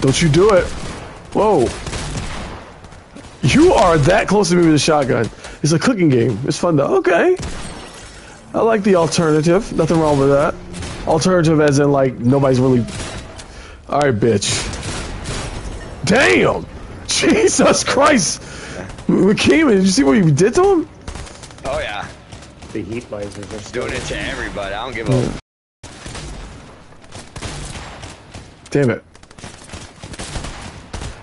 Don't you do it. Whoa. You are that close to me with a shotgun. It's a cooking game. It's fun though. Okay. I like the alternative. Nothing wrong with that. Alternative as in like nobody's really. All right, bitch. Damn. Jesus Christ. We came in. Did you see what you did to him? Oh yeah, The heat lasers are still doing it to everybody. I don't give a. Damn it.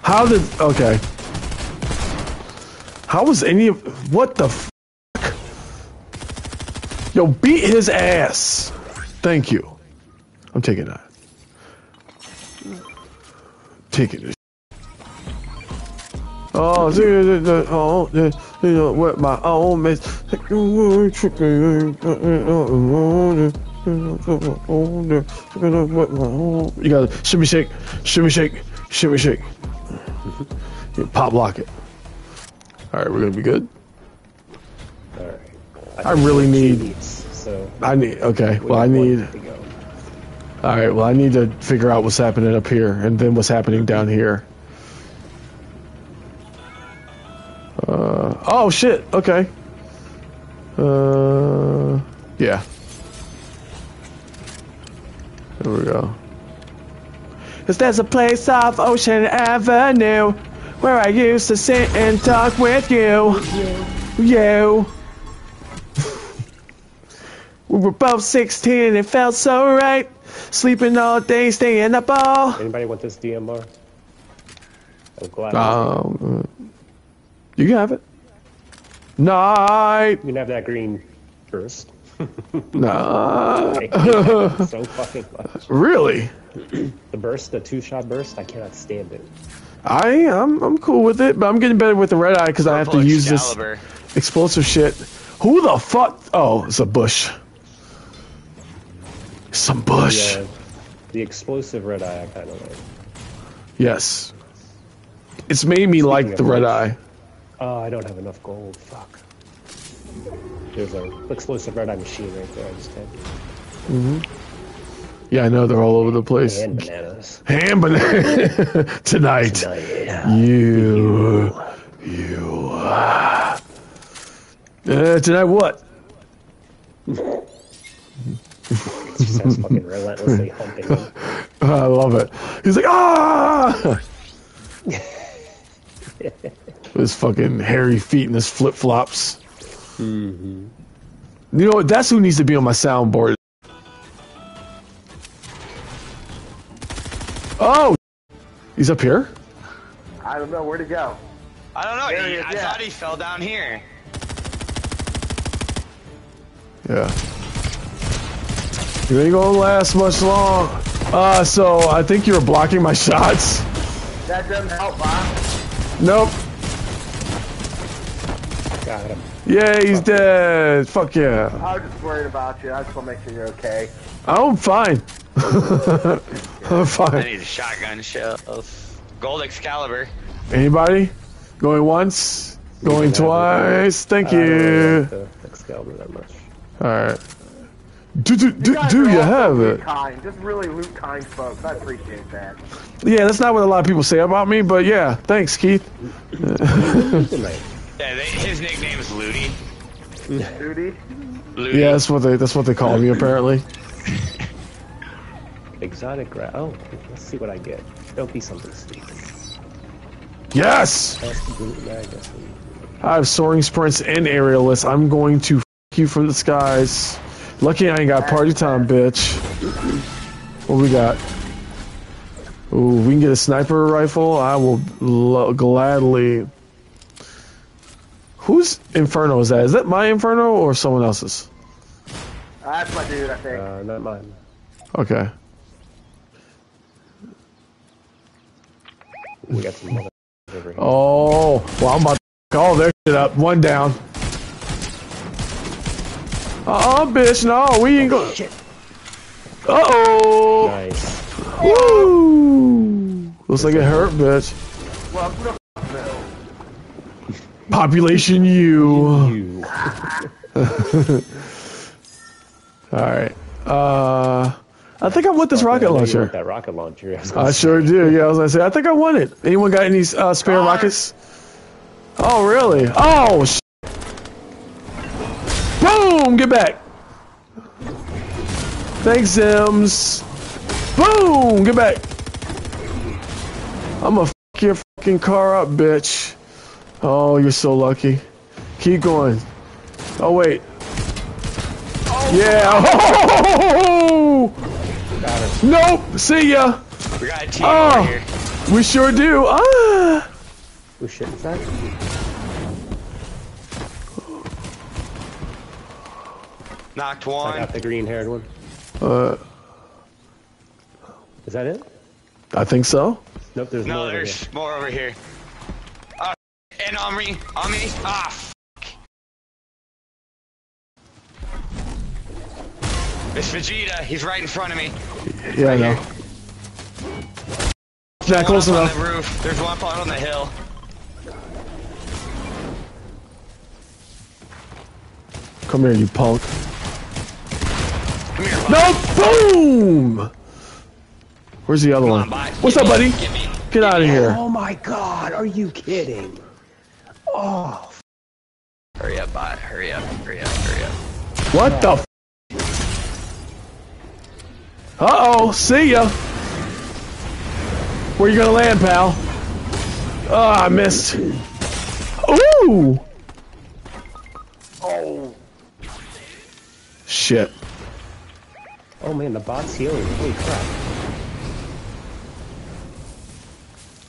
How did... Okay. How was any of... What the f***? Yo, beat his ass. Thank you. I'm taking that. Taking this. Oh, oh, you know, what my own mess. You gotta shimmy shake, shimmy shake, shimmy shake. Pop lock it. All right, we're gonna be good. Alright. I really need- so I need. Okay, we well, I need. All right, well, I need to figure out what's happening up here, and then what's happening down here. Uh, oh shit. Okay. Uh, yeah. There we go. Cause there's a place off Ocean Avenue where I used to sit and talk with you. You. We were both 16 and it felt so right. Sleeping all day, staying up all. Anybody want this DMR? I'm glad. Um, you can have it. Night. you can have that green first. Night. I hate that so fucking much. Really? The burst, the two-shot burst, I cannot stand it. I am. I'm cool with it, but I'm getting better with the red eye because I have to Purple use this explosive shit. Who the fuck? Oh, it's a bush. Some bush. The, uh, the explosive red eye, I kind of like. Yes. It's made me like of the red which- eye. Oh, I don't have enough gold. Fuck. There's a explosive red eye machine right there. I just had. Yeah, I know they're all over the place. And bananas. Ham banana tonight. Yeah. You, you. Uh, tonight what? Fucking relentlessly humping him. I love it. He's like ah. his fucking hairy feet and his flip flops. You know what? That's who needs to be on my soundboard. Oh, he's up here. I don't know where to go. I don't know. He- he is, I yeah. thought he fell down here. Yeah. You ain't gonna last much long. Uh, so I think you're blocking my shots. That doesn't help, huh? Nope. Got him. Yeah, he's dead. Fuck yeah. I was just worried about you. I just want to make sure you're okay. I'm fine. I'm fine. I need a shotgun shells. Gold Excalibur. Anybody? Going once? Going can have it. twice? Thank I really you. like the Excalibur that much. Alright. Do, do, do, guys do you have it? Kind, just really loot kind folks. I appreciate that. Yeah, that's not what a lot of people say about me, but yeah, thanks, Keith. Good night. Yeah, they, his nickname's Looty. Duty. Looty. Yeah, that's what they that's what they call me apparently. Exotic gra- Oh, let's see what I get. Don't be something stupid. Yes! That's the gluten mag, that's the- I have soaring sprints and aerialists. I'm going to f you from the skies. Lucky I ain't got party time, bitch. What we got? Ooh, we can get a sniper rifle. I will lo- gladly. Whose inferno is that? Is that my inferno or someone else's? That's my dude, I think. Uh, not mine. Okay. We got some mother over here. Oh, well, I'm about to call their shit up. One down. Uh-uh, bitch, no, we ain't going. Uh-oh. Nice. Woo! Looks like it hurt, bitch. well, who the f- knows? Population U. You. All right. Uh, I think I want this I rocket know you launcher. want that rocket launcher. I I sure do. Yeah, I was gonna say. I think I want it. Anyone got any uh, spare rockets? Oh, really? Oh, sh- boom! Get back. Thanks, Sims. Boom! Get back. I'm gonna fuck your fucking car up, bitch. Oh, you're so lucky. Keep going. Oh wait. Yeah. Nope. See ya. We got a team Oh. over here. We sure do. Ah. Who shit is that? Knocked one. I got the green haired one. Uh, Is that it? I think so. Nope, there's more No, over there's here. more over here. And on me, on me. Ah, f- It's Vegeta. He's right in front of me. Yeah, I know. Not One close up enough. On the roof. There's one up on the hill. Come here, you punk. Come here, bud. No, boom! Where's the other Come one? on. What's Get up, me. buddy? Get. Get out of here. Oh my god, are you kidding? Oh, Hurry up, bot. Hurry up. Hurry up. Hurry up. What the? F- Uh-oh, see ya. Where you gonna land, pal? Oh, I missed. Ooh! Oh, Shit. oh man, the bot's healing. Holy crap.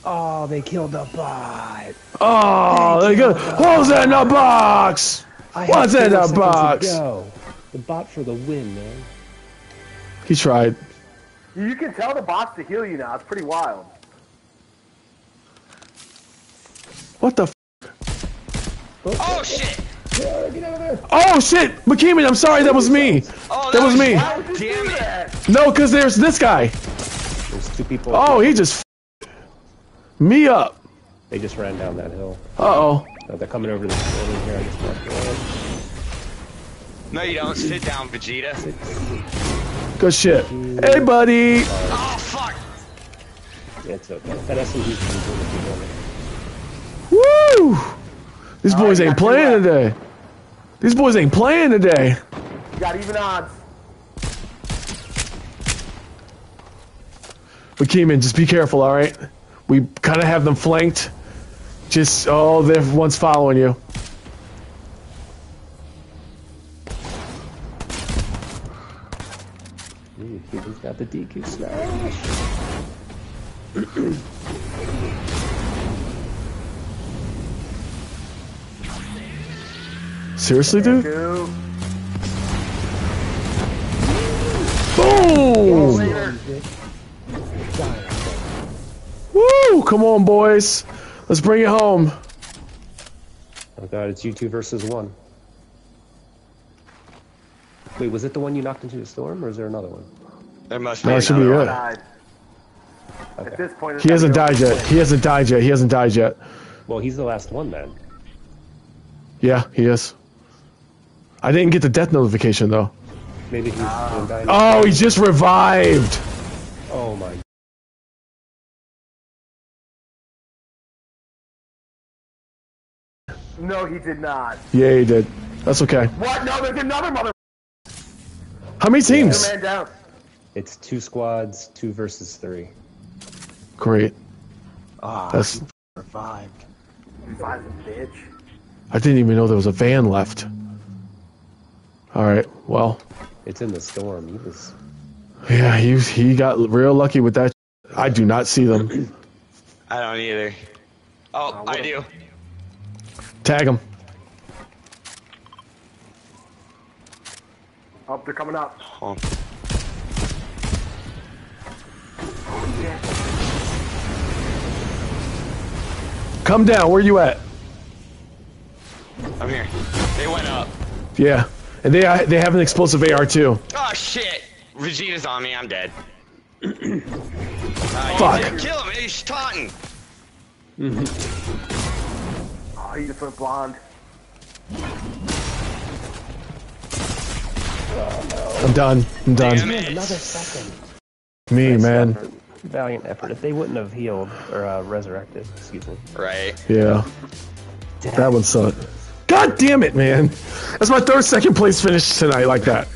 Oh, they killed the bot. Oh, they got. What was that in the box? I What's in the box? go. The bot for the win, man. He tried. you can tell the bots to heal you now. It's pretty wild. What the? F- Oh, oh shit! oh shit, McKeeman, I'm sorry, that was me. Oh, That was me. Why Damn it. No, cause there's this guy. There's two people. Oh, he just f- me up. They just ran down that hill. Uh oh. No, they're coming over this building here. I just marked it. No, you don't. Sit down, Vegeta. Good shit. Hey, buddy. Oh fuck! Yeah, it's okay. That SMG's pretty good if you want. Woo! These All boys right, ain't playing today. These boys ain't playing today. You got even odds. McKeeman, just be careful, all right? We kind of have them flanked. Just oh, they're one's following you. Ooh, Cuban's got the DQ smash. Seriously, dude? Two. Boom! Later. Come on, boys. Let's bring it home. Oh god, it's you two versus one. Wait, was it the one you knocked into the storm, or is there another one? There must No, be it should be another it. Died. Okay. At this point, He hasn't died go. yet. He hasn't died yet. He hasn't died yet. Well, he's the last one then. Yeah, he is. I didn't get the death notification though. Maybe he's ah. gonna. Oh, he just revived. Oh my. No, he did not. Yeah, he did. That's okay. What? No, there's another mother. How many teams? man down. It's two squads, two versus three. Great. Ah, That's. revived. Five bitch. I didn't even know there was a van left. All right. Well, It's in the storm. He was. yeah, he he got real lucky with that. I do not see them. I don't either. Oh, I do. Tag him. Oh, they're coming up. Oh. Come down. Where are you at? I'm here. They went up. Yeah. And they they have an explosive AR too. Oh shit! Vegeta's on me. I'm dead. Uh, Fuck. did Kill him. He's taunting. Oh, he just went blonde. I'm done. I'm Damn done. it. Another second. Me, man. Effort. Valiant effort. If they wouldn't have healed or uh, resurrected, excuse me. Right. Yeah. That one sucked. God damn it, man. That's my third second place finish tonight like that.